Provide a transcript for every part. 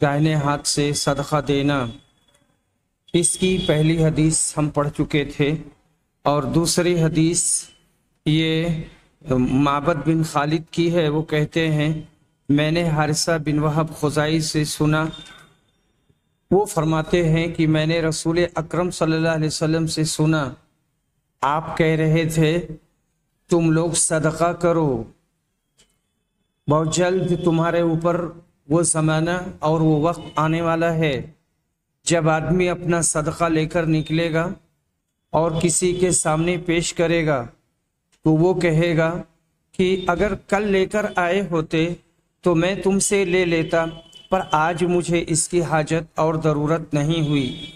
दाहिने हाथ से सदका देना। इसकी पहली हदीस हम पढ़ चुके थे और दूसरी हदीस ये माबद बिन खालिद की है। वो कहते हैं, मैंने हारिसा बिन वहब खुजाई से सुना। वो फरमाते हैं कि मैंने रसूल अकरम सल्लल्लाहु अलैहि वसल्लम से सुना। आप कह रहे थे, तुम लोग सदका करो। बहुत जल्द तुम्हारे ऊपर वो ज़माना और वो वक्त आने वाला है। जब आदमी अपना सदका लेकर निकलेगा और किसी के सामने पेश करेगा तो वो कहेगा कि अगर कल लेकर आए होते तो मैं तुमसे ले लेता, पर आज मुझे इसकी हाजत और ज़रूरत नहीं हुई।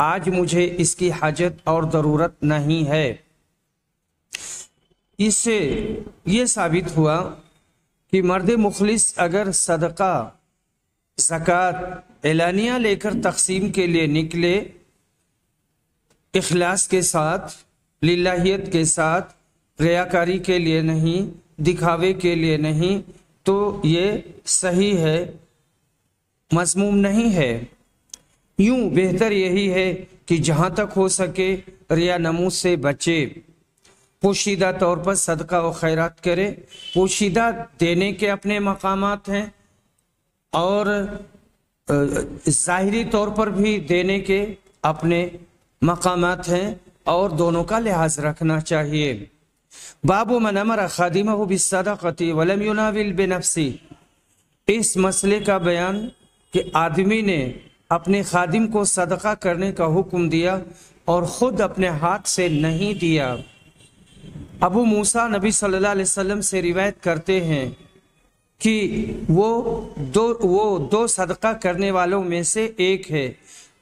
आज मुझे इसकी हाजत और ज़रूरत नहीं है। इससे ये साबित हुआ कि मर्द मुखलिस अगर सदका, ज़क़़त एलानिया लेकर तकसीम के लिए निकले, इखलास के साथ लिल्लाहियत के साथ, रियाकारी के लिए नहीं, दिखावे के लिए नहीं तो ये सही है, मजमूम नहीं है। यूँ बेहतर यही है कि जहाँ तक हो सके रिया नमूज से बचे। पोशीदा तौर पर सदका व खैरात करे। पोशीदा देने के अपने मकाम हैं और ज़ाहरी तौर पर भी देने के अपने मकामात हैं और दोनों का लिहाज रखना चाहिए। बाबू मनमर खादिमा बिसदक़ती वलम युनाविल बेनफसी। इस मसले का बयान कि आदमी ने अपने खादिम को सदका करने का हुक्म दिया और ख़ुद अपने हाथ से नहीं दिया। अबू मूसा नबी सल्लल्लाहु अलैहि वसल्लम से रिवायत करते हैं कि वो दो वो दो सदका करने वालों में से एक है।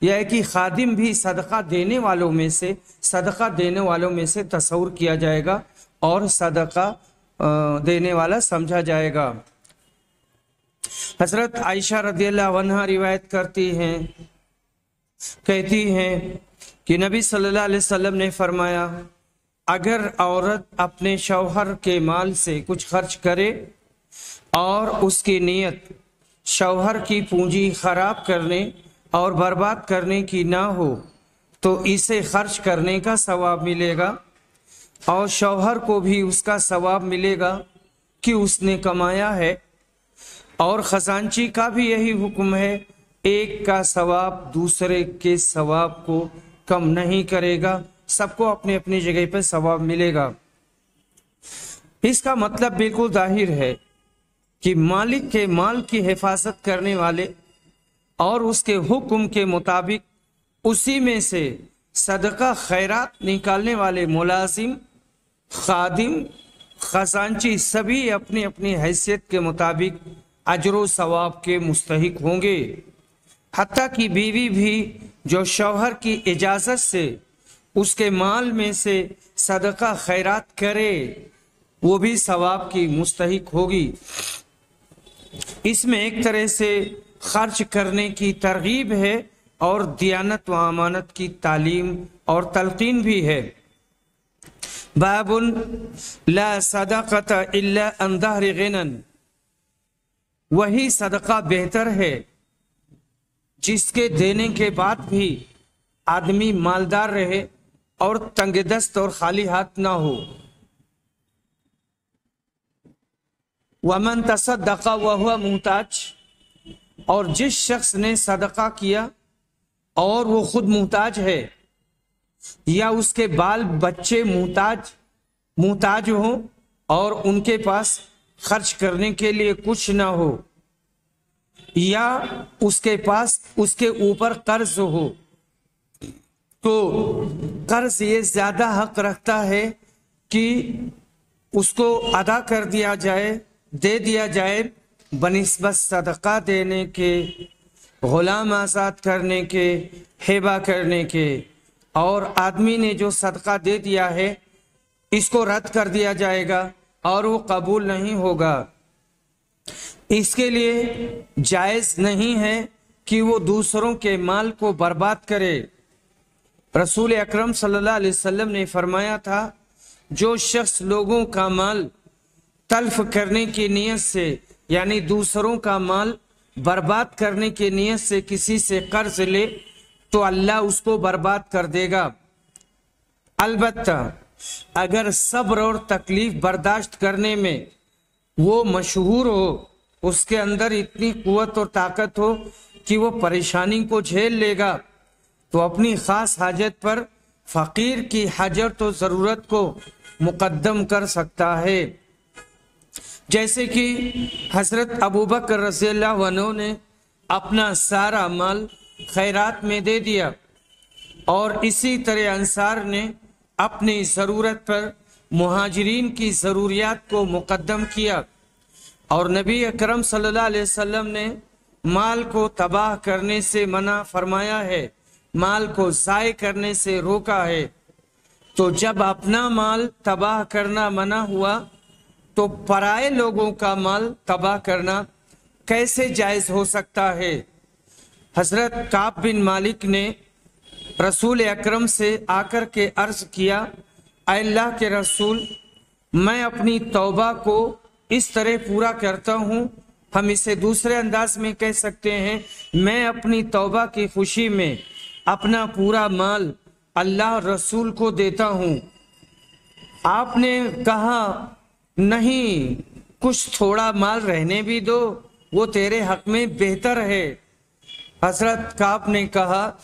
यह कि खादिम भी सदका देने वालों में से, सदका देने वालों में से तस्वूर किया जाएगा और सदका देने वाला समझा जाएगा। हज़रत आयशा रदियल्लाहु रिवायत करती हैं, कहती हैं कि नबी सल्लल्लाहु अलैहि वसल्लम ने फरमाया अगर औरत अपने शौहर के माल से कुछ खर्च करे और उसकी नीयत शौहर की पूंजी खराब करने और बर्बाद करने की ना हो तो इसे खर्च करने का सवाब मिलेगा और शौहर को भी उसका सवाब मिलेगा कि उसने कमाया है। और खजानची का भी यही हुक्म है, एक का सवाब दूसरे के सवाब को कम नहीं करेगा। सबको अपनी अपनी जगह पर सवाब मिलेगा। इसका मतलब बिल्कुल ज़ाहिर है कि मालिक के माल की हिफाजत करने वाले और उसके हुक्म के मुताबिक उसी में से सदका खैरात निकालने वाले मुलाजिम, खादिम खजानची सभी अपनी अपनी हैसियत के मुताबिक अजर सवाब के मुस्तक होंगे। हती की बीवी भी जो शौहर की इजाज़त से उसके माल में से सदका खैरात करे, वो भी सवाब की मुस्तक होगी। इसमें एक तरह से खर्च करने की तरगीब है और दियानत व अमानत की तालीम और तलकीन भी है। बाबुल ला सदक़त इल्ला अंदहर गिनन। वही सदका बेहतर है, जिसके देने के बाद भी आदमी मालदार रहे। और तंगदस्त और खाली हाथ ना हो। वमन तसदका वह मुहताज। और जिस शख्स ने सदका किया, और वो खुद मुहताज है, या उसके बाल बच्चे मुहताज मुहताज हो, और उनके पास खर्च करने के लिए कुछ ना हो, या उसके पास, उसके ऊपर कर्ज हो तो कर्ज ये ज़्यादा हक रखता है कि उसको अदा कर दिया जाए, दे दिया जाए, बनस्बत सदका देने के, गुलाम आज़ाद करने के, हेबा करने के। और आदमी ने जो सदका दे दिया है, इसको रद्द कर दिया जाएगा और वो कबूल नहीं होगा। इसके लिए जायज़ नहीं है कि वो दूसरों के माल को बर्बाद करे। रसूल अक्रम वसल्लम ने फरमाया था, जो शख्स लोगों का माल तल्फ करने की नीयत से, यानी दूसरों का माल बर्बाद करने की नीयत से किसी से कर्ज ले तो अल्लाह उसको बर्बाद कर देगा। अलबत् अगर सब्र और तकलीफ़ बर्दाश्त करने में वो मशहूर हो, उसके अंदर इतनी कुवत और ताकत हो कि वो परेशानी को झेल लेगा। तो अपनी खास हाजत पर फकीर की हाजत तो ज़रूरत को मुकदम कर सकता है। जैसे कि हज़रत अबू बकर रज़ी ने अपना सारा माल खैरात में दे दिया और इसी तरह अंसार ने अपनी ज़रूरत पर महाजरीन की ज़रूरियात को मुकदम किया और नबी अकरम सल्लल्लाहु अलैहि वसल्लम ने माल को तबाह करने से मना फरमाया है। माल को ज़ाय करने से रोका है। तो जब अपना माल तबाह करना मना हुआ तो पराए लोगों का माल तबाह करना कैसे जायज़ हो सकता है? हज़रत काब बिन मालिक ने रसूल अकरम से आकर के अर्ज़ किया, अल्लाह के रसूल, मैं अपनी तौबा को इस तरह पूरा करता हूँ। हम इसे दूसरे अंदाज में कह सकते हैं, मैं अपनी तौबा की खुशी में अपना पूरा माल अल्लाह रसूल को देता हूँ। आपने कहा, नहीं, कुछ थोड़ा माल रहने भी दो, वो तेरे हक में बेहतर है। हज़रत काप ने कहा,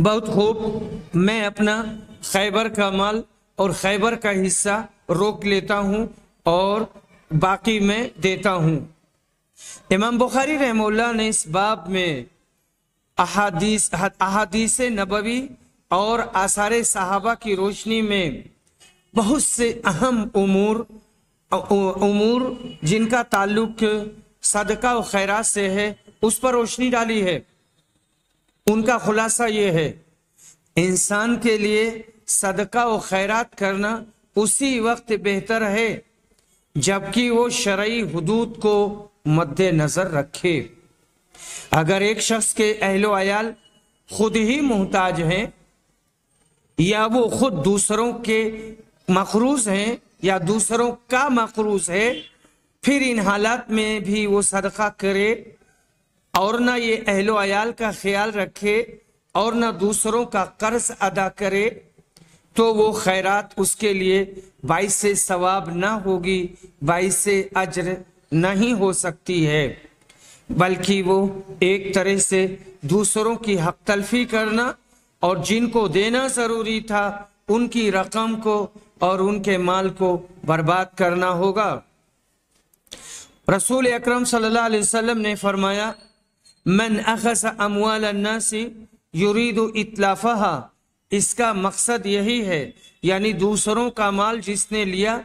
बहुत खूब, मैं अपना खैबर का माल और खैबर का हिस्सा रोक लेता हूँ और बाकी मैं देता हूँ। इमाम बुखारी रहमुल्ला ने इस बाब में अहादीस नबवी और आसार साहबा की रोशनी में बहुत से अहम उमूर उमूर जिनका ताल्लुक सदका और खैरात से है, उस पर रोशनी डाली है। उनका खुलासा ये है, इंसान के लिए सदका और खैरात करना उसी वक्त बेहतर है, जबकि वो शरई हदूद को मद्देनजर रखे। अगर एक शख्स के अहलो अयाल खुद ही मोहताज हैं, या वो खुद दूसरों के मखरूज हैं, या दूसरों का मखरूज है, फिर इन हालात में भी वो सदका करे और ना ये अहलो अयाल का ख्याल रखे और ना दूसरों का कर्ज अदा करे तो वो खैरात उसके लिए बाईस से सवाब ना होगी, बाईस से अज्र नहीं हो सकती है। बल्कि वो एक तरह से दूसरों की हक तलफी करना और जिनको देना ज़रूरी था, उनकी रकम को और उनके माल को बर्बाद करना होगा। रसूल अकरम सल्लल्लाहु ने फरमाया, मन अखस अमवाल अन्नासी युरीद इतलाफा इसका मकसद यही है, यानी दूसरों का माल जिसने लिया,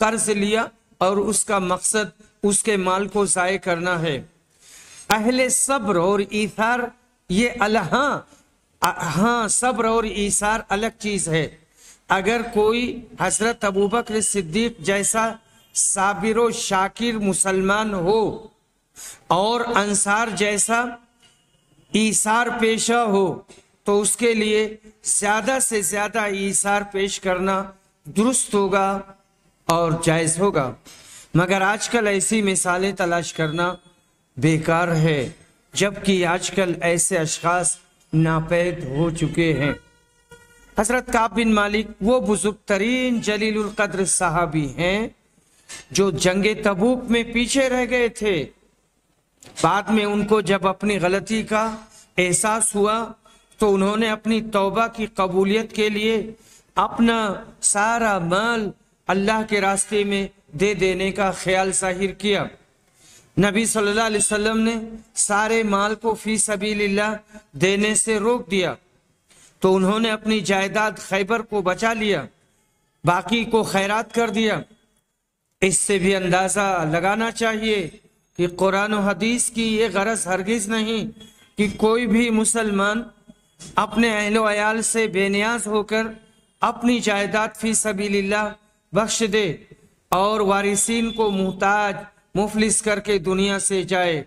कर्ज लिया और उसका मकसद उसके माल को ज़ाय करना है। अहले सब्र और ईसार, ये अल्लाह हाँ सब्र और ईसार अलग चीज़ है। अगर कोई हज़रत अबू बकर सिद्दीक जैसा साबिर शाकिर मुसलमान हो और अंसार जैसा ईसार पेशा हो तो उसके लिए ज़्यादा से ज़्यादा ईसार पेश करना दुरुस्त होगा और जायज़ होगा। मगर आजकल ऐसी मिसालें तलाश करना बेकार है, जबकि आजकल ऐसे अशखास नापैद हो चुके हैं। हज़रत काब बिन मालिक, वो बुज़ुर्ग तरीन जलील कद्र साहबी हैं, जो जंगे तबूक में पीछे रह गए थे। बाद में उनको जब अपनी गलती का एहसास हुआ तो उन्होंने अपनी तौबा की कबूलियत के लिए अपना सारा माल अल्लाह के रास्ते में दे देने का ख्याल ज़ाहिर किया। नबी सल्लल्लाहु अलैहि वसल्लम ने सारे माल को फ़ी सबीलिल्लाह देने से रोक दिया। तो उन्होंने अपनी जायदाद खैबर को बचा लिया, बाकी को खैरात कर दिया। इससे भी अंदाज़ा लगाना चाहिए कि कुरान हदीस की ये गरज हरगिज नहीं कि कोई भी मुसलमान अपने अहलो से बेनियाज होकर अपनी जायदाद फ़ी सबीलिल्लाह बख्श दे और वारिसीन को मुहताज मुफलिस करके दुनिया से जाए।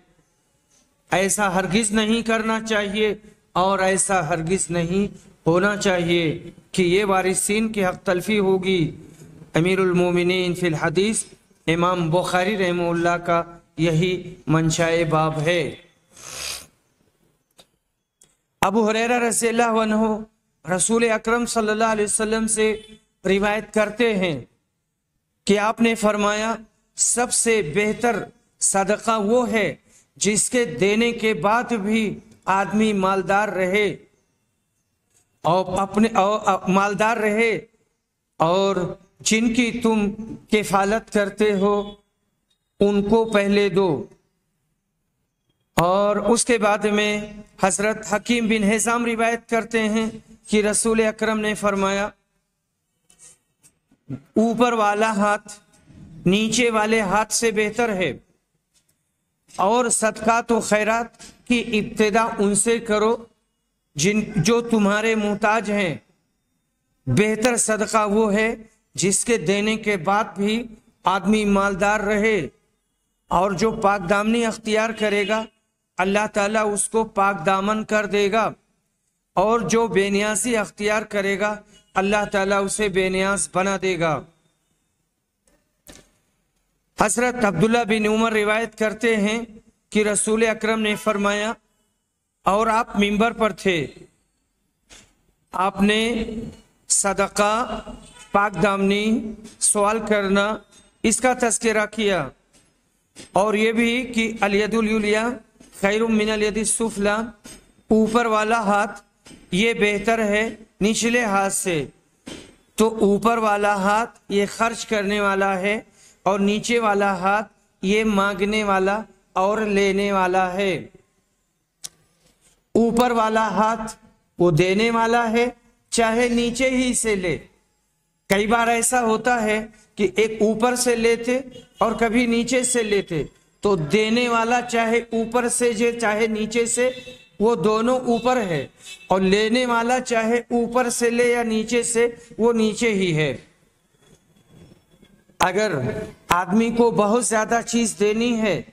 ऐसा हरगिज नहीं करना चाहिए और ऐसा हरगिज नहीं होना चाहिए कि ये वारिसीन की हक तलफी होगी। अमीरुलमोमिन फिल हदीस, इमाम बुखारी रहमुल्ला का यही मंशाए बाब है। अबू हुरैरा रसील्लाहु अन्हु रसूल अकरम सल्लल्लाहु अलैहि वसल्लम से रिवायत करते हैं कि आपने फरमाया सबसे बेहतर सदका वो है जिसके देने के बाद भी आदमी मालदार रहे और अपने और मालदार रहे और जिनकी तुम किफालत करते हो, उनको पहले दो। और उसके बाद में हज़रत हकीम बिन हेजाम रिवायत करते हैं कि रसूल अकरम ने फरमाया, ऊपर वाला हाथ नीचे वाले हाथ से बेहतर है। और सदका तो खैरात की इब्तदा उनसे करो, जिन, जो तुम्हारे मोहताज हैं। बेहतर सदका वो है, जिसके देने के बाद भी आदमी मालदार रहे और जो पाक दामनी अख्तियार करेगा, अल्लाह ताला उसको पाक दामन कर देगा। और जो बेनियासी अख्तियार करेगा, अल्लाह ताला उसे बेनियास बना देगा। हज़रत अब्दुल्ला बिन उमर रिवायत करते हैं कि रसूल अकरम ने फरमाया, और आप मिंबर पर थे। आपने सदका, पाक दामनी, सवाल करना, इसका तस्करा किया। और ये भी कि अलियदुलिया खैर मिन सुफला, ऊपर वाला हाथ ये बेहतर है निचले हाथ से। तो ऊपर वाला हाथ ये खर्च करने वाला है और नीचे वाला हाथ ये मांगने वाला और लेने वाला है। ऊपर वाला हाथ वो देने वाला है, चाहे नीचे ही से ले। कई बार ऐसा होता है कि एक ऊपर से लेते और कभी नीचे से लेते तो देने वाला चाहे ऊपर से जे, चाहे नीचे से, वो दोनों ऊपर है और लेने वाला चाहे ऊपर से ले या नीचे से, वो नीचे ही है। अगर आदमी को बहुत ज़्यादा चीज़ देनी है,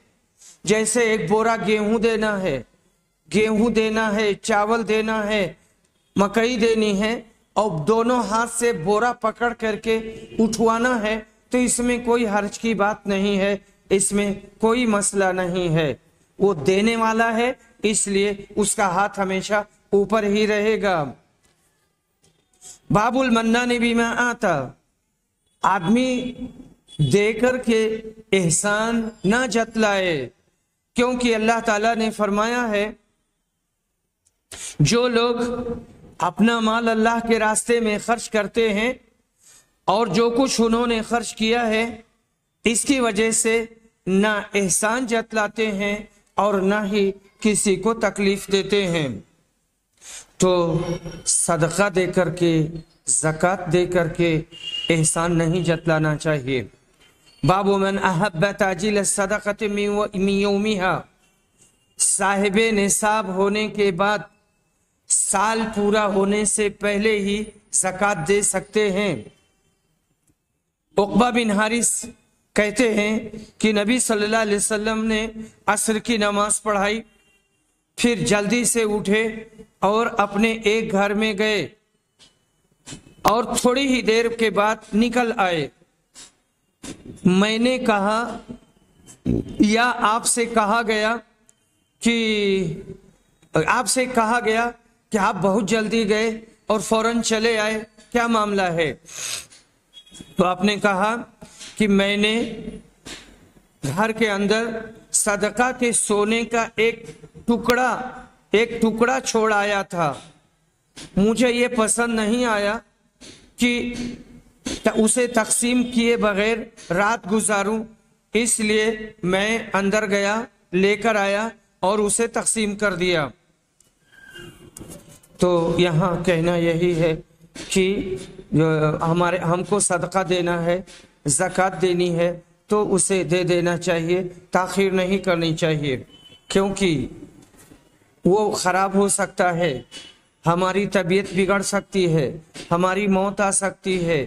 जैसे एक बोरा गेहूँ देना है, गेहूँ देना है, चावल देना है, मकई देनी है, और दोनों हाथ से बोरा पकड़ करके उठवाना है तो इसमें कोई हर्ज की बात नहीं है, इसमें कोई मसला नहीं है। वो देने वाला है, इसलिए उसका हाथ हमेशा ऊपर ही रहेगा। बाबुल मन्ना ने भी मैं आता। आदमी देकर के एहसान ना जतलाए, क्योंकि अल्लाह ताला ने फरमाया है, जो लोग अपना माल अल्लाह के रास्ते में खर्च करते हैं, और जो कुछ उन्होंने खर्च किया है, इसकी वजह से ना एहसान जतलाते हैं और ना ही किसी को तकलीफ़ देते हैं। तो सदका दे करके जक़ात दे करके एहसान नहीं जतलाना चाहिए। बाबू मन अहब्बताजिल सदक़त मियोमिहा साहिब निसाब होने के बाद साल पूरा होने से पहले ही जक़ात दे सकते हैं। उकबा बिन हारिस कहते हैं कि नबी सल्लल्लाहु अलैहि वसल्लम ने असर की नमाज़ पढ़ाई, फिर जल्दी से उठे और अपने एक घर में गए। और थोड़ी ही देर के बाद निकल आए। मैंने कहा, या आपसे कहा गया कि, आपसे कहा गया कि आप बहुत जल्दी गए और फ़ौरन चले आए। क्या मामला है? तो आपने कहा कि मैंने घर के अंदर सदका के सोने का एक टुकड़ा एक टुकड़ा छोड़ आया था। मुझे ये पसंद नहीं आया कि उसे तकसीम किए बगैर रात गुजारूं, इसलिए मैं अंदर गया, लेकर आया और उसे तकसीम कर दिया। तो यहाँ कहना यही है कि हमारे, हमको सदका देना है, जक़ात देनी है तो उसे दे देना चाहिए, ताखिर नहीं करनी चाहिए, क्योंकि वो खराब हो सकता है। हमारी तबीयत बिगड़ सकती है, हमारी मौत आ सकती है,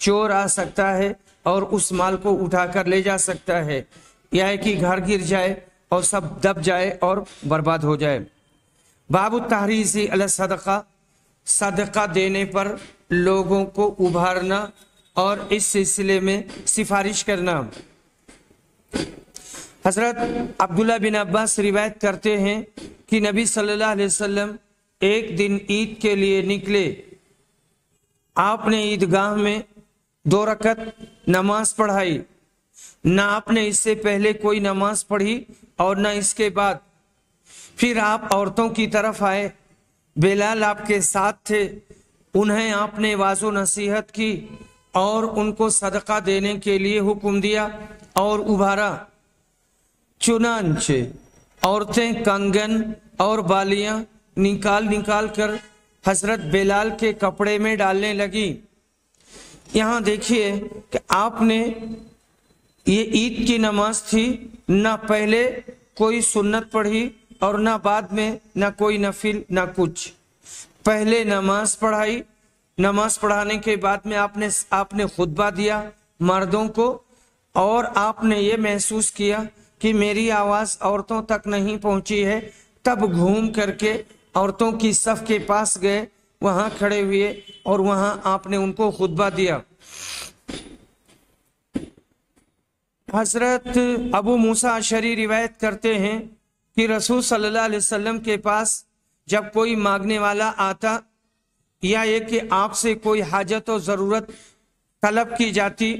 चोर आ सकता है और उस माल को उठाकर ले जा सकता है। या कि घर गिर जाए और सब दब जाए और बर्बाद हो जाए। बाबू तहरीसी सदका सदका देने पर लोगों को उभारना और इस सिलसिले में सिफारिश करना। हज़रत अब्दुल्ला बिन अब्बास रिवायत करते हैं कि नबी सल्लल्लाहु अलैहि वसल्लम एक दिन ईद के लिए निकले। आपने ईदगाह में दो रकत नमाज़ पढ़ाई। ना आपने इससे पहले कोई नमाज़ पढ़ी और ना इसके बाद। फिर आप औरतों की तरफ़ आए। बेलाल आपके साथ थे। उन्हें आपने वाजो नसीहत की और उनको सदका देने के लिए हुक्म दिया और उभारा। चुनाच औरतें कंगन और बालियाँ निकाल निकाल कर हज़रत बेलाल के कपड़े में डालने लगी। यहाँ देखिए कि आपने ये ईद की नमाज़ थी, ना पहले कोई सुन्नत पढ़ी और ना बाद में ना कोई नफिल, ना कुछ। पहले नमाज़ पढ़ाई, नमाज़ पढ़ाने के बाद में आपने आपने खुतबा दिया मर्दों को और आपने ये महसूस किया कि मेरी आवाज़ औरतों तक नहीं पहुँची है, तब घूम करके औरतों की सफ के पास गए, वहाँ खड़े हुए और वहाँ आपने उनको खुतबा दिया। हज़रत अबू मूसा शरी रिवायत करते हैं कि रसूल सल्लल्लाहु अलैहि वसल्लम के पास जब कोई मांगने वाला आता या ये कि आपसे कोई हाजत और ज़रूरत तलब की जाती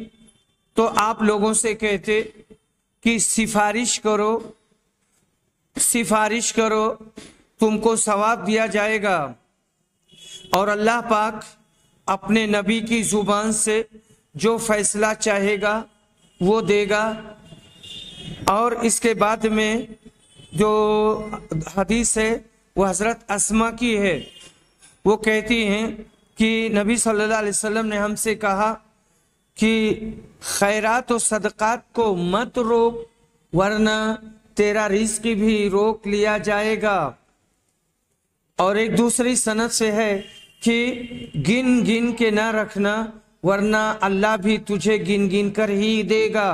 तो आप लोगों से कहते कि सिफारिश करो सिफारिश करो तुमको सवाब दिया जाएगा। और अल्लाह पाक अपने नबी की ज़ुबान से जो फैसला चाहेगा, वो देगा। और इसके बाद में जो हदीस है, वो हज़रत असमा की है। वो कहती हैं कि नबी सल्लल्लाहु अलैहि वसल्लम ने हमसे कहा कि खैरात और सदक़ात को मत रोक, वरना तेरा रिस्क भी रोक लिया जाएगा। और एक दूसरी सनत से है कि गिन गिन के ना रखना, वरना अल्लाह भी तुझे गिन गिन कर ही देगा।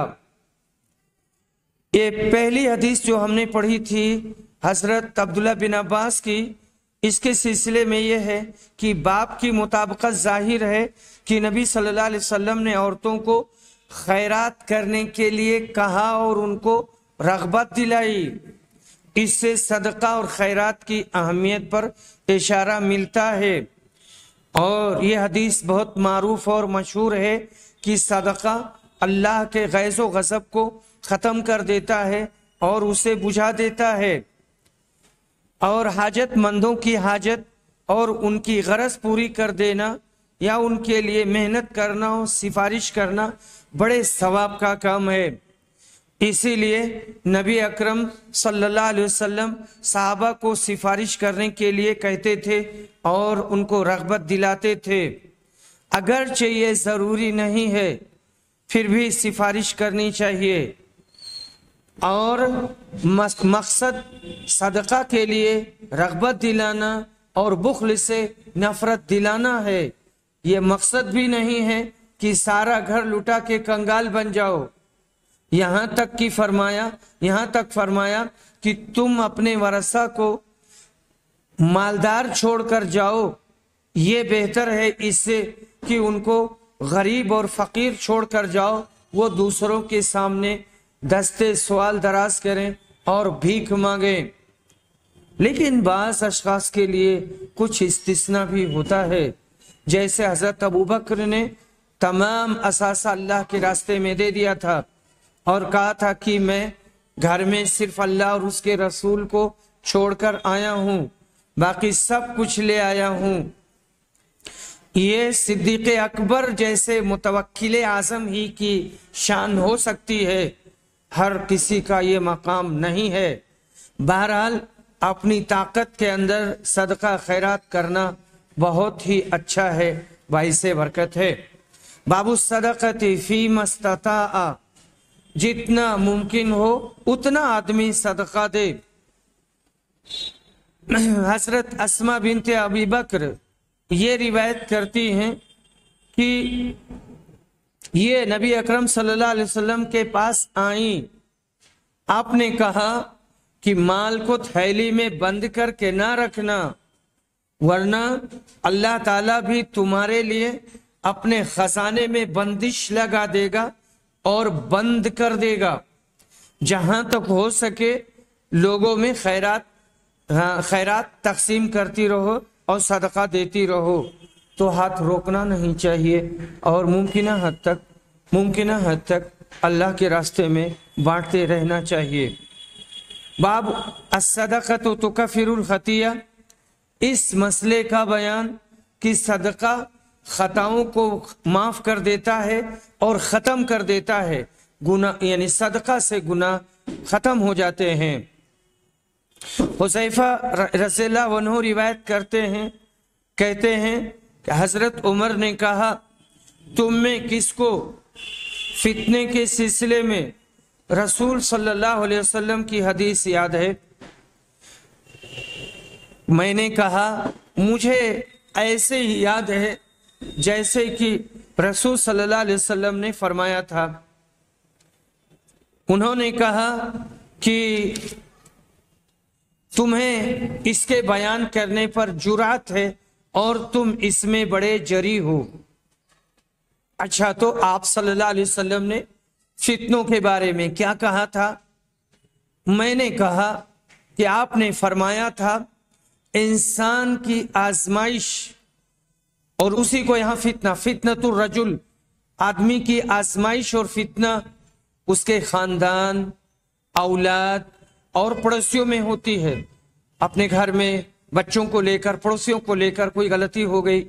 ये पहली हदीस जो हमने पढ़ी थी हज़रत अब्दुल्ला बिन अब्बास की, इसके सिलसिले में यह है कि बाप की मुताबकत ज़ाहिर है कि नबी सल्लल्लाहु अलैहि वसल्लम ने औरतों को खैरात करने के लिए कहा और उनको रगबत दिलाई। इससे सदका और खैरात की अहमियत पर इशारा मिलता है। और ये हदीस बहुत मरूफ और मशहूर है कि सदका अल्लाह के गैज़ गज़ब को ख़त्म कर देता है और उसे बुझा देता है। और हाजतमंदों की हाजत और उनकी गरज पूरी कर देना या उनके लिए मेहनत करना और सिफारिश करना बड़े सवाब का काम है। इसीलिए नबी अकरम सल्लल्लाहु अलैहि वसल्लम साहबा को सिफारिश करने के लिए कहते थे और उनको रगबत दिलाते थे। अगरचे ये ज़रूरी नहीं है, फिर भी सिफारिश करनी चाहिए। और मकसद सदका के लिए रगबत दिलाना और बुखल से नफरत दिलाना है। ये मकसद भी नहीं है कि सारा घर लुटा के कंगाल बन जाओ। यहाँ तक कि फरमाया, यहाँ तक फरमाया कि तुम अपने वरसा को मालदार छोड़कर जाओ। ये बेहतर है इससे कि उनको गरीब और फकीर छोड़कर जाओ। वो दूसरों के सामने दस्ते सवाल दराज करें और भीख मांगे। लेकिन बास अशखास के लिए कुछ इस्तना भी होता है। जैसे हज़रत अबू बकर ने तमाम असासा अल्लाह के रास्ते में दे दिया था। और कहा था कि मैं घर में सिर्फ़ अल्लाह और उसके रसूल को छोड़कर आया हूँ, बाकी सब कुछ ले आया हूँ। ये सिद्दीक अकबर जैसे मुतवक्किल आज़म ही की शान हो सकती है। हर किसी का ये मकाम नहीं है। बहरहाल, अपनी ताकत के अंदर सदका खैरात करना बहुत ही अच्छा है भाई बरकत है। बाबू सदकत फ़ी मस्ता जितना मुमकिन हो, उतना आदमी सदका दे। हज़रत असमा बिनते अबी बकर ये रिवायत करती हैं कि ये नबी अकरम सल्लल्लाहु अलैहि वसल्लम के पास आई। आपने कहा कि माल को थैली में बंद करके ना रखना, वरना अल्लाह ताला भी तुम्हारे लिए अपने खजाने में बंदिश लगा देगा। और बंद कर देगा। जहाँ तक हो सके लोगों में खैरात हाँ, खैरात तकसीम करती रहो और सदका देती रहो। तो हाथ रोकना नहीं चाहिए और मुमकिन हद तक मुमकिन हद तक अल्लाह के रास्ते में बांटते रहना चाहिए। बाब असदक़त तो कफ़िरुल खतिया। इस मसले का बयान कि सदका खताओं को माफ़ कर देता है और ख़त्म कर देता है। गुना, यानी सदका से गुना ख़त्म हो जाते हैं। हुसैफा रसीला वनहो रिवायत करते हैं, कहते हैं कि हज़रत उमर ने कहा, तुम में किसको फितने के सिलसिले में रसूल सल्लल्लाहु अलैहि वसल्लम की हदीस याद है? मैंने कहा, मुझे ऐसे ही याद है जैसे कि रसूल सल्लल्लाहु अलैहि वसल्लम ने फरमाया था, उन्होंने कहा कि तुम्हें इसके बयान करने पर जुरात है और तुम इसमें बड़े जरी हो। अच्छा तो आप सल्लल्लाहु अलैहि वसल्लम ने फितनों के बारे में क्या कहा था? मैंने कहा कि आपने फरमाया था, इंसान की आजमाइश और उसी को यहाँ फितना फितना तो रजुल, आदमी की आजमाइश और फितना, उसके खानदान, औलाद और पड़ोसियों में होती है। अपने घर में बच्चों को लेकर, पड़ोसियों को लेकर कोई गलती हो गई।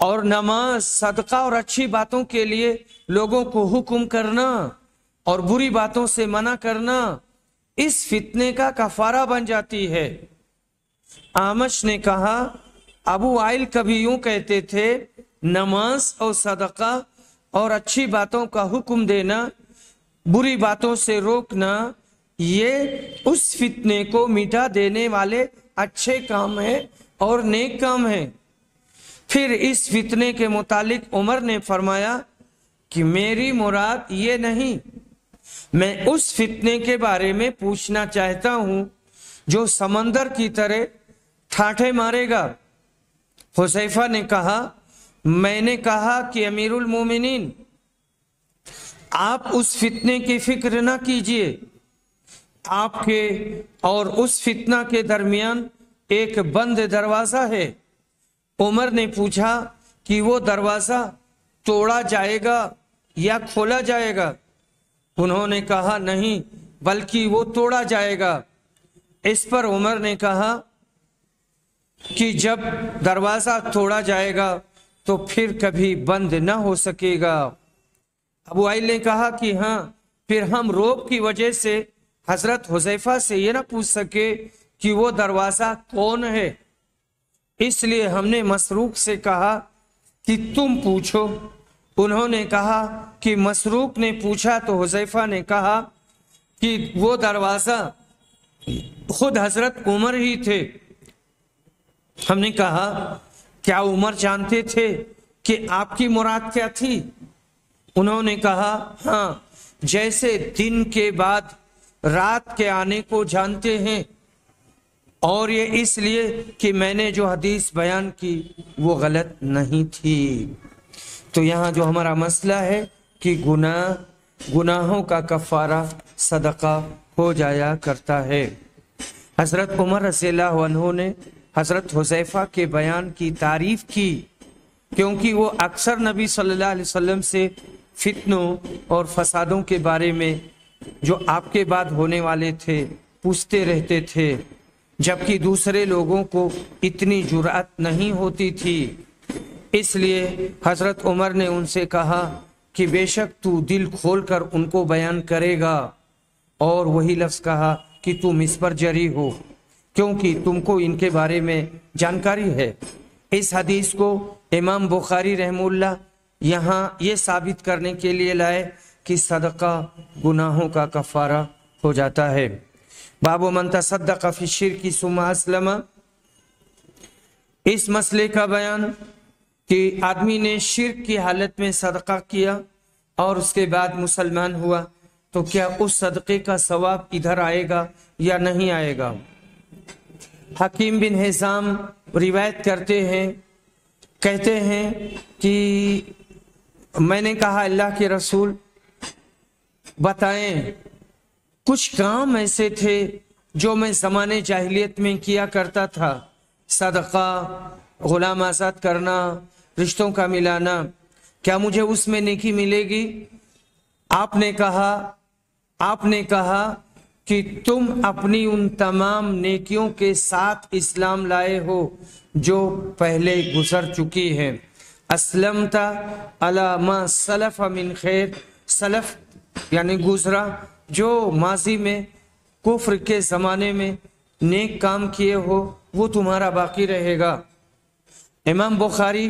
और नमाज़, सदका और अच्छी बातों के लिए लोगों को हुक्म करना और बुरी बातों से मना करना, इस फितने का कफारा बन जाती है। आमश ने कहा अबू आइल कभी यूँ कहते थे, नमाज़ और सदका और अच्छी बातों का हुक्म देना, बुरी बातों से रोकना, ये उस फितने को मिटा देने वाले अच्छे काम है और नेक काम है। फिर इस फितने के मुतालिक उमर ने फरमाया कि मेरी मुराद ये नहीं, मैं उस फितने के बारे में पूछना चाहता हूँ जो समंदर की तरह ठाठे मारेगा। हुसैफा ने कहा, मैंने कहा कि अमीरुल मोमिनीन, आप उस फितने की फ़िक्र ना कीजिए। आपके और उस फितना के दरमियान एक बंद दरवाज़ा है। उमर ने पूछा कि वो दरवाज़ा तोड़ा जाएगा या खोला जाएगा? उन्होंने कहा, नहीं, बल्कि वो तोड़ा जाएगा। इस पर उमर ने कहा कि जब दरवाज़ा तोड़ा जाएगा तो फिर कभी बंद न हो सकेगा। अबू आइल ने कहा कि हाँ फिर हम रोब की वजह से, हज़रत हुजैफा से ये ना पूछ सके कि वो दरवाज़ा कौन है। इसलिए हमने मसरूक से कहा कि तुम पूछो। उन्होंने कहा कि मसरूक ने पूछा तो हुजैफा ने कहा कि वो दरवाज़ा खुद हज़रत उमर ही थे। हमने कहा, क्या उमर जानते थे कि आपकी मुराद क्या थी? उन्होंने कहा हाँ जैसे दिन के बाद रात के आने को जानते हैं, और ये इसलिए कि मैंने जो हदीस बयान की, वो गलत नहीं थी। तो यहाँ जो हमारा मसला है कि गुनाह गुनाहों का कफारा सदका हो जाया करता है। हज़रत उमर रसील्ला ने हज़रत हुसैफा के बयान की तारीफ़ की, क्योंकि वो अक्सर नबी सल्लल्लाहु अलैहि वसल्लम से फितनों और फसादों के बारे में जो आपके बाद होने वाले थे, पूछते रहते थे, जबकि दूसरे लोगों को इतनी जुरात नहीं होती थी। इसलिए हज़रत उमर ने उनसे कहा कि बेशक तू दिल खोलकर उनको बयान करेगा, और वही लफ्ज कहा कि तुम इस पर जरी हो। क्योंकि तुमको इनके बारे में जानकारी है। इस हदीस को इमाम बुखारी रहमुल्ला यहाँ ये साबित करने के लिए लाए कि सदका गुनाहों का कफारा हो जाता है। बाबू मन तसदक फिर की सुमा इस मसले का बयान कि आदमी ने शिरक की हालत में सदका किया और उसके बाद मुसलमान हुआ तो क्या उस सदक़े का सवाब इधर आएगा या नहीं आएगा? हकीम बिन हिजाम रिवायत करते हैं, कहते हैं कि मैंने कहा, अल्लाह के रसूल, बताएँ, कुछ काम ऐसे थे जो मैं ज़माने जाहिलियत में किया करता था। सदका, गुलाम आज़ाद करना, रिश्तों का मिलाना, क्या मुझे उसमें नेकी मिलेगी? आपने कहा आपने कहा कि तुम अपनी उन तमाम नेकियों के साथ इस्लाम लाए हो, जो पहले गुजर चुकी है। असलम अलामा सलफ मिन खैर। सलफ यानी गुजरा, जो माजी में, कुफ्र के ज़माने में नेक काम किए हो, वो तुम्हारा बाकी रहेगा। इमाम बुखारी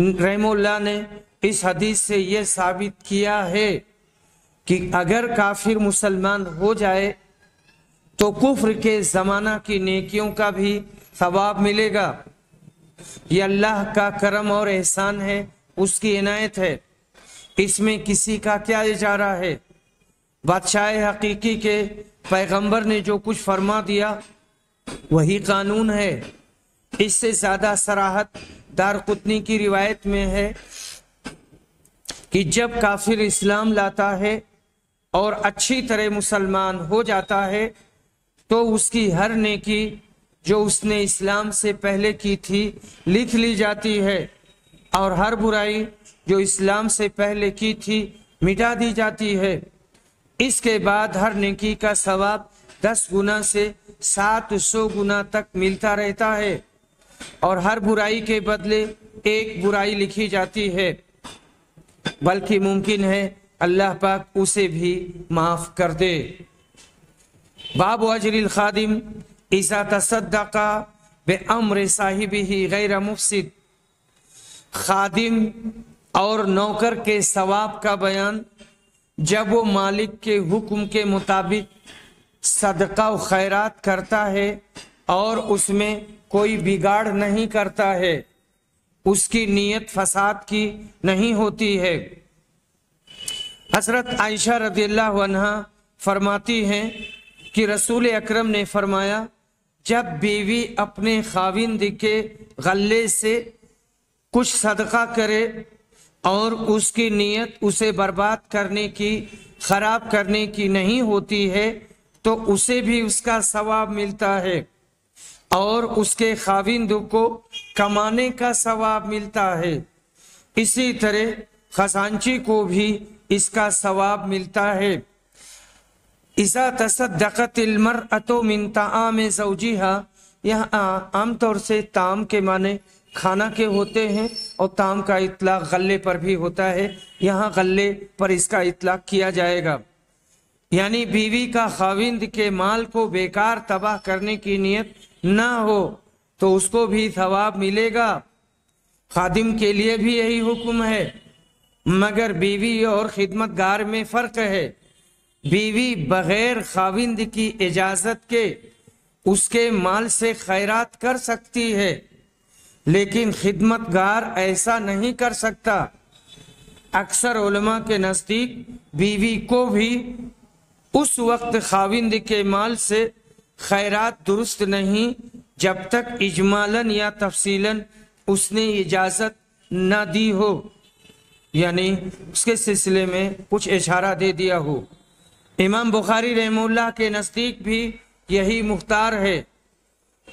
रहमुल्ला ने इस हदीस से यह साबित किया है कि अगर काफिर मुसलमान हो जाए तो कुफ्र के ज़माना की नेकियों का भी सवाब मिलेगा। ये अल्लाह का करम और एहसान है, उसकी इनायत है। इसमें किसी का क्या इजारा है? बादशाह हकीकी के पैगंबर ने जो कुछ फरमा दिया, वही कानून है। इससे ज़्यादा सराहत दारकुतनी की रिवायत में है कि जब काफिर इस्लाम लाता है और अच्छी तरह मुसलमान हो जाता है तो उसकी हर नेकी जो उसने इस्लाम से पहले की थी, लिख ली जाती है। और हर बुराई जो इस्लाम से पहले की थी, मिटा दी जाती है। इसके बाद हर नेकी का सवाब दस गुना से सात सौ गुना तक मिलता रहता है। और हर बुराई के बदले एक बुराई लिखी जाती है। बल्कि मुमकिन है अल्लाह पाक उसे भी माफ़ कर दे। बाब अजरिल खादिम ईसा तसदका बे अम्र साहिब ही गैर मुफसिद खादिम और नौकर के सवाब का बयान जब वो मालिक के हुक्म के मुताबिक सदका खैरात करता है और उसमें कोई बिगाड़ नहीं करता है उसकी नीयत फसाद की नहीं होती है हज़रत आयशा रदी अल्लाह फरमाती हैं कि रसूल अकरम ने फरमाया, जब बीवी अपने खाविंद के गले से कुछ सदका करे और उसकी नीयत उसे बर्बाद करने की, खराब करने की नहीं होती है तो उसे भी उसका सवाब मिलता है और उसके खाविंद को कमाने का सवाब मिलता है। इसी तरह खजांची को भी इसका सवाब मिलता है। इसा तसदकत इल्मर अतो मिनता आम जौजीहा। यहाँ आमतौर से ताम के माने खाना के होते हैं और ताम का इतलाक गले पर भी होता है। यहाँ गले पर इसका इतलाक किया जाएगा। यानी बीवी का खाविंद के माल को बेकार तबाह करने की नीयत ना हो तो उसको भी थवाब मिलेगा। खादिम के लिए भी यही हुक्म है। मगर बीवी और खिदमतगार में फ़र्क है। बीवी बगैर खाविंद की इजाज़त के उसके माल से खैरात कर सकती है, लेकिन खिदमतगार ऐसा नहीं कर सकता। अक्सर उलमा के नज़दीक बीवी को भी उस वक्त खाविंद के माल से खैरात दुरुस्त नहीं, जब तक इजमालन या तफसीलन उसने इजाज़त न दी हो। यानी उसके सिलसिले में कुछ इशारा दे दिया हो। इमाम बुखारी रहमुल्ला के नज़दीक भी यही मुख्तार है।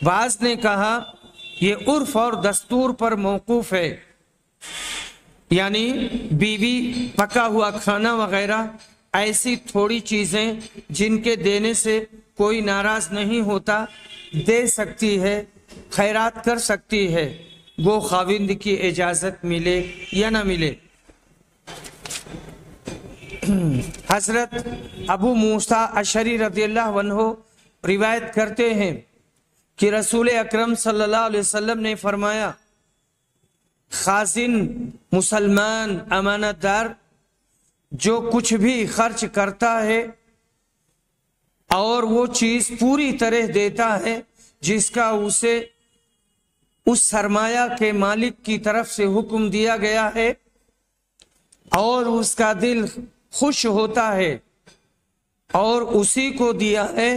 बाज ने कहा, ये उर्फ़ और दस्तूर पर मौकूफ है। यानी बीवी, पका हुआ खाना वगैरह, ऐसी थोड़ी चीज़ें जिनके देने से कोई नाराज़ नहीं होता, दे सकती है, खैरात कर सकती है। वो खाविंद की इजाज़त मिले या ना मिले। हज़रत अबू मूसा अशरी रदी अल्लाह रिवायत करते हैं कि रसूल अकरम सल्लल्लाहु अलैहि वसल्लम ने फरमाया खासिन मुसलमान, अमानतदार, जो कुछ भी खर्च करता है और वो चीज़ पूरी तरह देता है, जिसका उसे उस सरमाया के मालिक की तरफ़ से हुक्म दिया गया है और उसका दिल खुश होता है और उसी को दिया है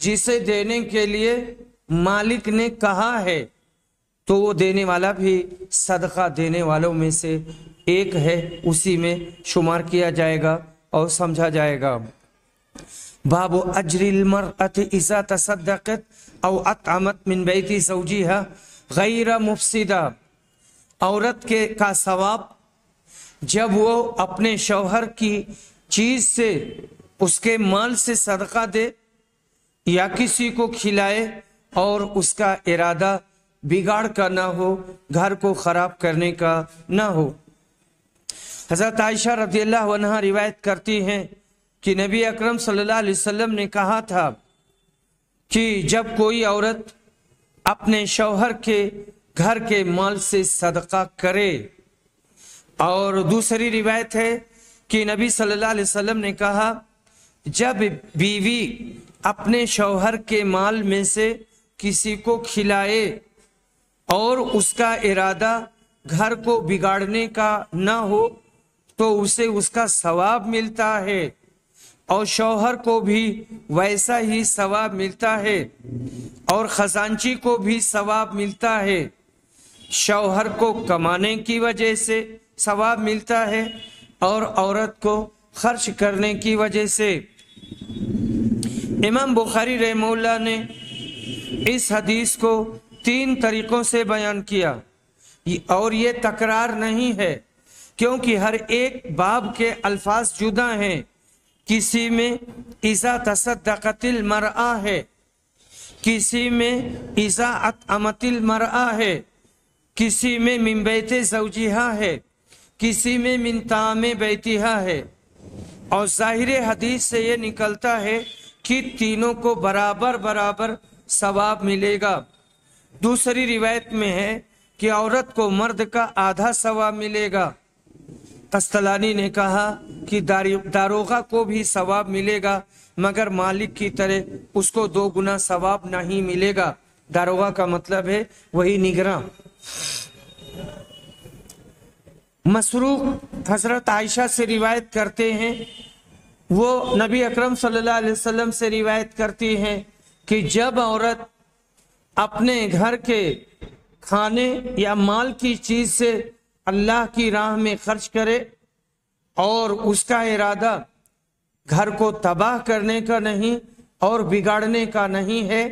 जिसे देने के लिए मालिक ने कहा है। तो वो देने वाला भी सदका देने वालों में से एक है, उसी में शुमार किया जाएगा और समझा जाएगा। बाबो अजरिल मरअत इज़ा तसद्दक़त औ अतअमत मिन बैती ज़ौजिहा गैर मुफसिदा। औरत के का सवाब जब वो अपने शौहर की चीज़ से, उसके माल से सदका दे या किसी को खिलाए और उसका इरादा बिगाड़ का ना हो, घर को खराब करने का ना हो। हज़रत आयशा रज़ी रिवायत करती हैं कि नबी अकरम सल्लल्लाहु अलैहि वसल्लम ने कहा था कि जब कोई औरत अपने शौहर के घर के माल से सदका करे और दूसरी रिवायत है कि नबी सल्लल्लाहु अलैहि वसल्लम ने कहा, जब बीवी अपने शौहर के माल में से किसी को खिलाए और उसका इरादा घर को बिगाड़ने का ना हो तो उसे उसका सवाब मिलता है और शौहर को भी वैसा ही सवाब मिलता है और खजांची को भी सवाब मिलता है शौहर को कमाने की वजह से। सवाब मिलता है और औरत को खर्च करने की वजह से। इमाम बुखारी रहमौला ने इस हदीस को तीन तरीकों से बयान किया। और ये तकरार नहीं है, क्योंकि हर एक बाब के अल्फाज जुदा हैं। किसी में ईसा तसदकतिल मरआ है, किसी में ईसा अमतिल मरआ है, किसी में मिम्बैत जवजिहा है। किसी में मिनताम बैतिहा है। और ज़ाहिर हदीस से ये निकलता है कि तीनों को बराबर बराबर सवाब मिलेगा। दूसरी रिवायत में है कि औरत को मर्द का आधा सवाब मिलेगा। कस्तलानी ने कहा कि दारोगा को भी सवाब मिलेगा, मगर मालिक की तरह उसको दो गुना सवाब नहीं मिलेगा। दारोगा का मतलब है वही निगरा मसरूक हज़रत आयशा से रिवायत करते हैं। वो नबी अकरम सल्लल्लाहु अलैहि वसल्लम से रिवायत करती हैं कि जब औरत अपने घर के खाने या माल की चीज़ से अल्लाह की राह में खर्च करे और उसका इरादा घर को तबाह करने का नहीं और बिगाड़ने का नहीं है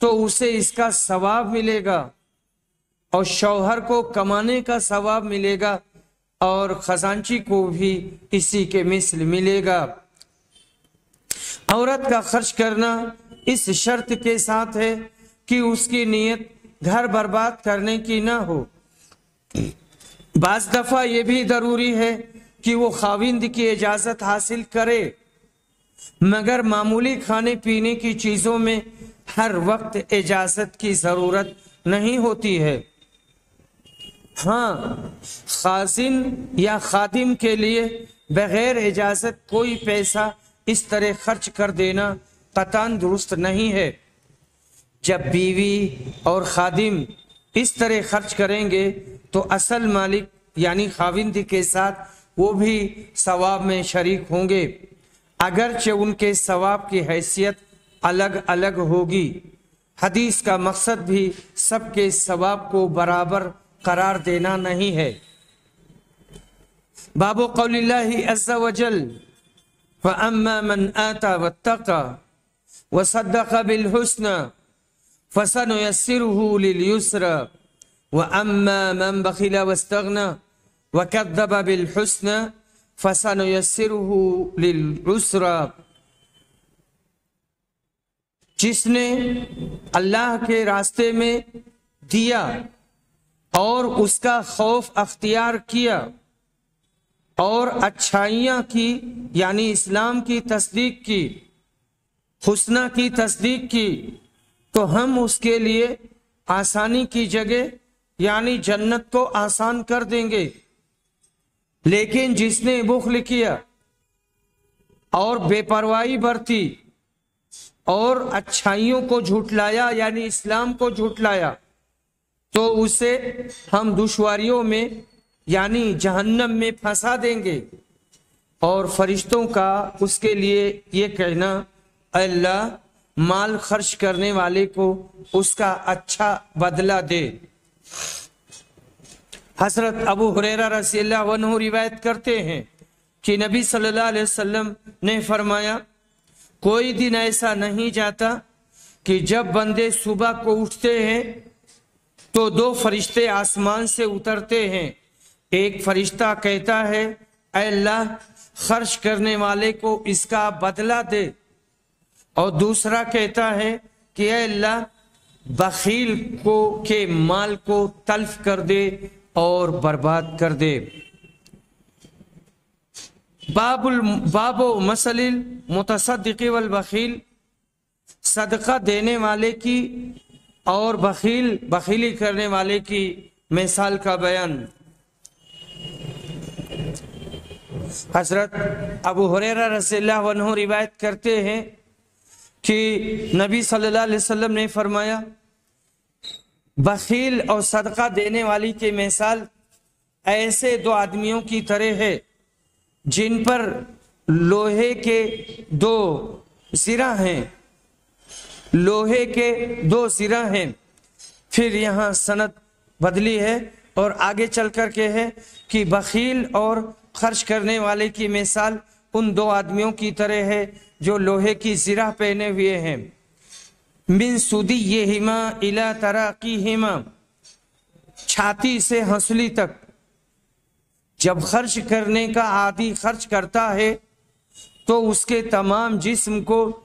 तो उसे इसका सवाब मिलेगा और शौहर को कमाने का सवाब मिलेगा। और खजांची को भी इसी के मिसल मिलेगा। औरत का खर्च करना इस शर्त के साथ है कि उसकी नीयत घर बर्बाद करने की ना हो। बाज दफ़ा ये भी ज़रूरी है कि वो खाविंद की इजाज़त हासिल करे। मगर मामूली खाने पीने की चीज़ों में हर वक्त इजाज़त की ज़रूरत नहीं होती है। हाँ खाजिन या खादिम के लिए बगैर इजाज़त कोई पैसा इस तरह खर्च कर देना कतान दुरुस्त नहीं है। जब बीवी और खादिम इस तरह खर्च करेंगे तो असल मालिक यानी खाविंद के साथ वो भी सवाब में शरीक होंगे। अगरचे उनके सवाब की हैसियत अलग अलग होगी। हदीस का मकसद भी सबके सवाब को बराबर करार देना नहीं है। बाबो कौलिल्लाजल फ़अम्मा मन आता वत्तका वसद्दक़ बिल लिल व बिल लिल जिसने अल्लाह के रास्ते में दिया और उसका खौफ अख्तियार किया और अच्छाइयाँ की, यानी इस्लाम की तस्दीक की, हुसना की तस्दीक की तो हम उसके लिए आसानी की जगह, यानी जन्नत को आसान कर देंगे। लेकिन जिसने बुखल किया और बेपरवाही बरती और अच्छाइयों को झुटलाया यानी इस्लाम को झुटलाया तो उसे हम दुश्वारियों में, यानी जहन्नम में फंसा देंगे। और फरिश्तों का उसके लिए ये कहना, अल्लाह माल खर्च करने वाले को उसका अच्छा बदला दे। हज़रत अबू हुरेरा रसी रिवायत करते हैं कि नबी सल्लल्लाहु अलैहि वसल्लम ने फरमाया, कोई दिन ऐसा नहीं जाता कि जब बंदे सुबह को उठते हैं तो दो फरिश्ते आसमान से उतरते हैं। एक फरिश्ता कहता है अल्लाह, खर्च करने वाले को इसका बदला दे। और दूसरा कहता है कि अल्लाह, बखील को के माल को तल्फ कर दे और बर्बाद कर दे। बाबुल, बाबो मसलिल मुतसद्दीकी वल बखील, सदका देने वाले की और बखील, बखीली करने वाले की मिसाल का बयान। हज़रत अबू हुरैरा अन्हु रिवायत करते हैं कि नबी सल्लल्लाहु अलैहि वसल्लम ने फरमाया, बखील और सदका देने वाली के मिसाल ऐसे दो आदमियों की तरह है, जिन पर लोहे के दो सिरा हैं। लोहे के दो सिरा हैं। फिर यहाँ सनत बदली है और आगे चल कर के है कि बखील और खर्च करने वाले की मिसाल उन दो आदमियों की तरह है जो लोहे की सिरा पहने हुए हैं। मिन सूदी ये हिमा इला तरा की हिमा। छाती से हंसली तक। जब खर्च करने का आदि खर्च करता है तो उसके तमाम जिस्म को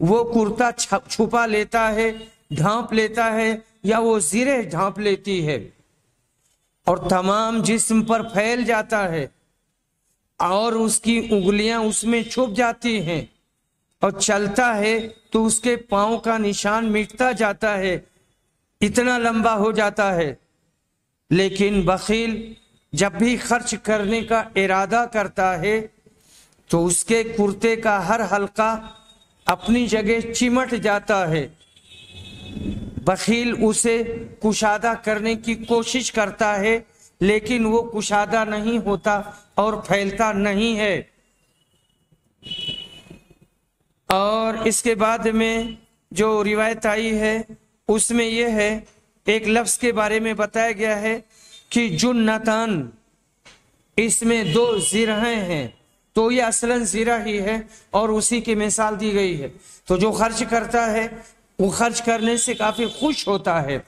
वो कुर्ता छुपा लेता है, ढांप लेता है, या वो जीरे ढांप लेती है। और तमाम जिस्म पर फैल जाता है, और उसकी उंगलियाँ उसमें छुप जाती हैं, और चलता है तो उसके पाँव का निशान मिटता जाता है, इतना लंबा हो जाता है। लेकिन बखील जब भी खर्च करने का इरादा करता है तो उसके कुर्ते का हर हल्का अपनी जगह चिमट जाता है। बखील उसे कुशादा करने की कोशिश करता है, लेकिन वो कुशादा नहीं होता और फैलता नहीं है। और इसके बाद में जो रिवायत आई है, उसमें यह है, एक लफ्ज के बारे में बताया गया है कि जुन्नतान, इसमें दो जिरहें हैं। तो ये असलन जीरा ही है और उसी की मिसाल दी गई है। तो जो खर्च करता है, वो खर्च करने से काफ़ी खुश होता है।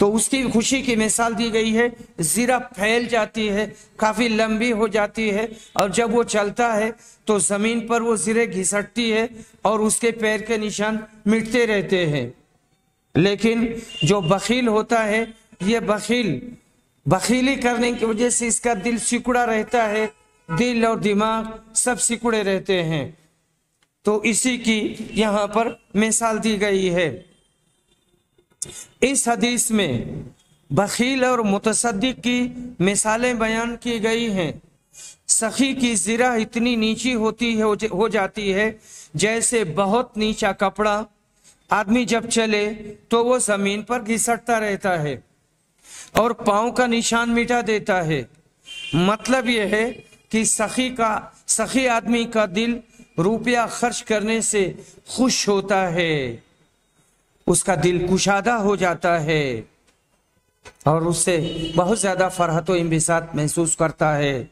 तो उसकी खुशी की मिसाल दी गई है। जीरा फैल जाती है, काफ़ी लंबी हो जाती है और जब वो चलता है तो ज़मीन पर वो जीरे घिसटती है और उसके पैर के निशान मिटते रहते हैं। लेकिन जो बखील होता है, ये बखील, बखीली करने की वजह से इसका दिल सिकुड़ा रहता है। दिल और दिमाग सब सिकुड़े रहते हैं। तो इसी की यहाँ पर मिसाल दी गई है। इस हदीस में बखील और मुतसदिक की मिसालें बयान की गई हैं। सखी की जिरा इतनी नीची होती है, हो जाती है जैसे बहुत नीचा कपड़ा। आदमी जब चले तो वो ज़मीन पर घिसटता रहता है और पाँव का निशान मिटा देता है। मतलब यह है कि सखी का, सखी आदमी का दिल रुपया खर्च करने से खुश होता है। उसका दिल कुशादा हो जाता है और उससे बहुत ज़्यादा फरहत इम्बिसात महसूस करता है।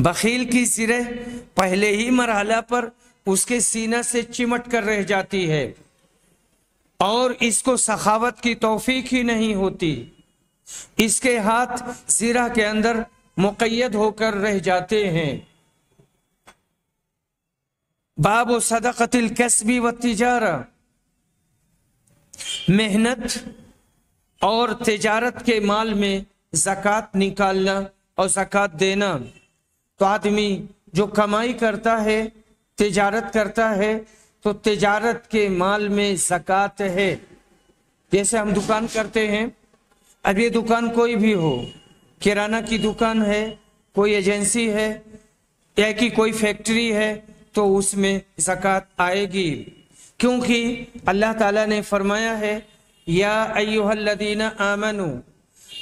बखील की सिरे पहले ही मरहला पर उसके सीना से चिमट कर रह जाती है और इसको सखावत की तोफीक ही नहीं होती। इसके हाथ सिरा के अंदर मुकैद होकर रह जाते हैं। बाबो सदकतिल कसबी व तिजारा। मेहनत और तिजारत के माल में जक़ात निकालना और जक़ात देना। तो आदमी जो कमाई करता है, तिजारत करता है तो तिजारत के माल में जक़ात है। जैसे हम दुकान करते हैं, अब ये दुकान कोई भी हो किराना की दुकान है कोई एजेंसी है या कि कोई फैक्ट्री है तो उसमें जक़ात आएगी। क्योंकि अल्लाह ताला ने फरमाया है या अयुहल्लदीना आमनु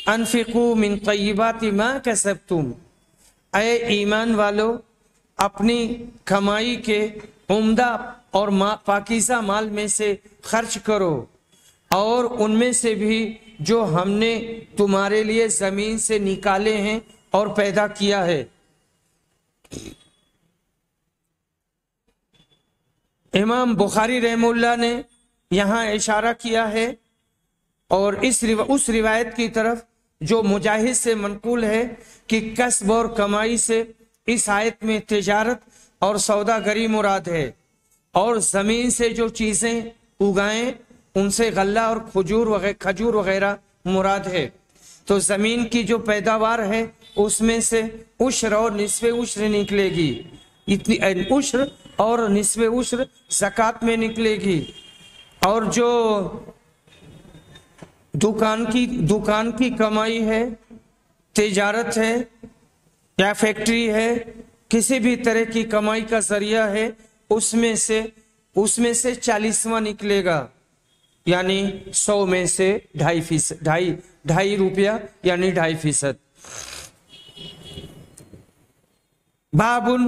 अनफिकू मिन तय्यबाति मा कसबतुम। अय ईमान वालो अपनी कमाई के उम्दा और मा, पाकिजा माल में से खर्च करो और उनमें से भी जो हमने तुम्हारे लिए ज़मीन से निकाले हैं और पैदा किया है। इमाम बुखारी रहमुल्ला ने यहाँ इशारा किया है और इस रिवा, उस रिवायत की तरफ़ जो मुजाहिद से मनकूल है कि कस्ब और कमाई से इस आयत में तिजारत और सौदागरी मुराद है और ज़मीन से जो चीज़ें उगाएँ उनसे गल्ला और खजूर वगैरह खजूर वगैरह मुराद है। तो ज़मीन की जो पैदावार है, उसमें से उश्र और निस्वे उश्र निकलेगी। इतनी उश्र और निस्वे उश्र जक़ात में निकलेगी। और जो दुकान की दुकान की कमाई है, तजारत है, या फैक्ट्री है, किसी भी तरह की कमाई का ज़रिया है, उसमें से उसमें से चालीसवा निकलेगा। यानी सौ में से ढाई फ़ीसद ढाई ढाई रुपया, यानी ढाई फ़ीसद। बाबुन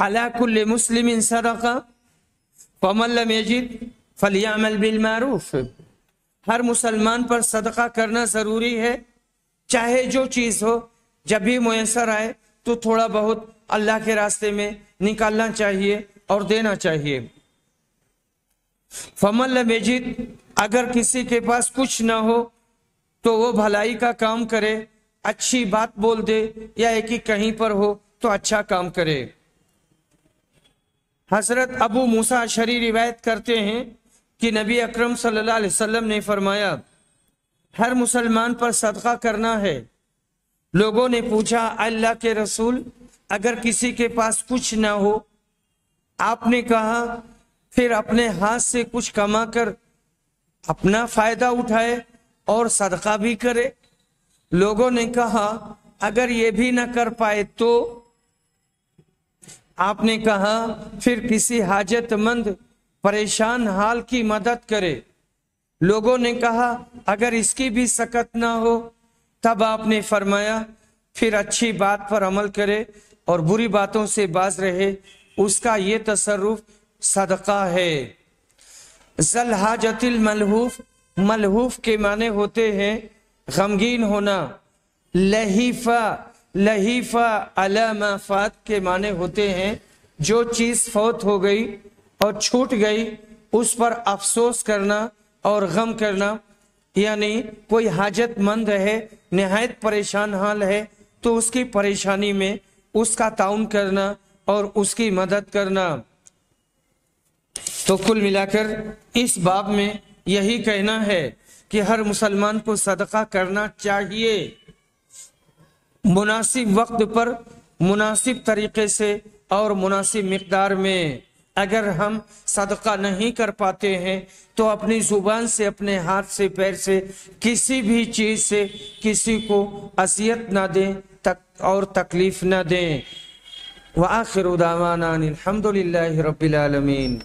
अलाकुल्ल मुस्लिम सदका फमल्लम यजिद फलियामल बिल मारूफ। हर मुसलमान पर सदका करना ज़रूरी है। चाहे जो चीज़ हो, जब भी मुयसर आए तो थोड़ा बहुत अल्लाह के रास्ते में निकालना चाहिए और देना चाहिए। फमल मेजिद अगर किसी के पास कुछ ना हो तो वो भलाई का काम करे, अच्छी बात बोल दे, या एक ही कहीं पर हो तो अच्छा काम करे। हज़रत अबू मूसा शरी रिवायत करते हैं कि नबी अकरम सल्लल्लाहु अलैहि वसल्लम ने फरमाया, हर मुसलमान पर सदका करना है। लोगों ने पूछा, अल्लाह के रसूल, अगर किसी के पास कुछ ना हो, आपने कहा फिर अपने हाथ से कुछ कमा कर अपना फ़ायदा उठाए और सदका भी करे। लोगों ने कहा, अगर ये भी ना कर पाए तो? आपने कहा, फिर किसी हाजतमंद परेशान हाल की मदद करे। लोगों ने कहा, अगर इसकी भी सकत ना हो। तब आपने फरमाया, फिर अच्छी बात पर अमल करे और बुरी बातों से बाज रहे। उसका ये तसरुफ सदका है। जल हाजतिल मलहूफ मलहूफ के माने होते हैं गमगीन होना। लहीफा लहीफा अलामाफात के माने होते हैं। जो चीज़ फौत हो गई और छूट गई, उस पर अफसोस करना और गम करना, यानी कोई हाजतमंद है नहायत परेशान हाल है तो उसकी परेशानी में उसका ताउन करना और उसकी मदद करना। तो कुल मिलाकर इस बाब में यही कहना है कि हर मुसलमान को सदका करना चाहिए। मुनासिब वक्त पर मुनासिब तरीके से और मुनासिब मकदार में अगर हम सदका नहीं कर पाते हैं तो अपनी ज़ुबान से, अपने हाथ से, पैर से किसी भी चीज़ से किसी को असियत ना दें, तक और तकलीफ़ ना दें। वाखिर उदावाना अलहमदिल्ला रबालमीन